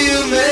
you man.